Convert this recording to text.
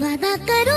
わだかる